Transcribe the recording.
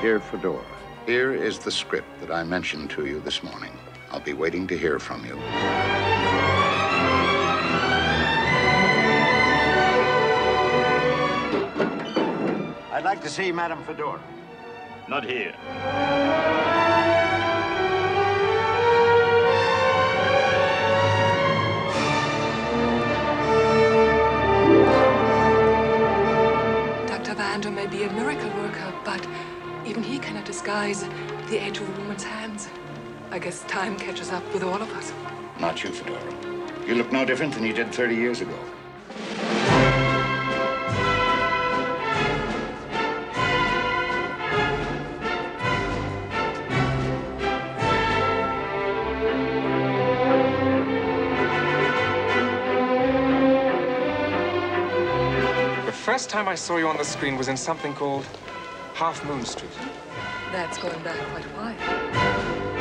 Here is the script that I mentioned to you this morning. I'll be waiting to hear from you. I'd like to see Madame Fedora. Not here. Dr. Vando may be a miracle worker, but even he cannot disguise the age of a woman's hands. I guess time catches up with all of us. Not you, Fedora. You look no different than you did 30 years ago. The first time I saw you on the screen was in something called Half Moon Street. That's going back quite a while.